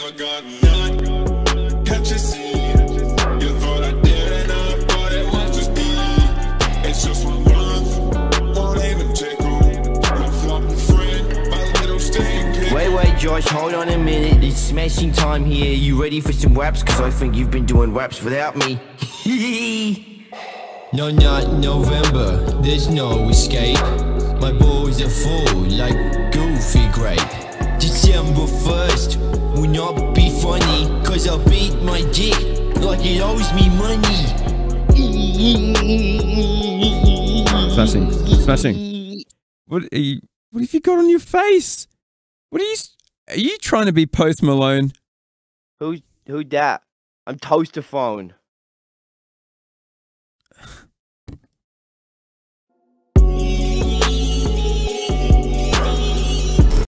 I got none. Can't you see? You thought I did enough, but it was just me. It's just one month, won't even tickle. My flopping friend, my little stinking. Wait, wait, Josh, hold on a minute. It's smashing time here. You ready for some raps? Cause I think you've been doing raps without me. No, Nut November, there's no escape. My balls are full like goofy grape. December 1st will not be funny, cause I'll beat my dick like it owes me money. Smashing. Smashing. What are you, what have you got on your face? What are you are you trying to be Post Malone? Who, who that? I'm Toaster Phone.